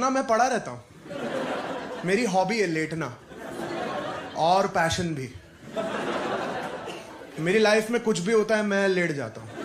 ना, मैं पड़ा रहता हूँ। मेरी हॉबी है लेटना और पैशन भी। मेरी लाइफ में कुछ भी होता है, मैं लेट जाता हूँ।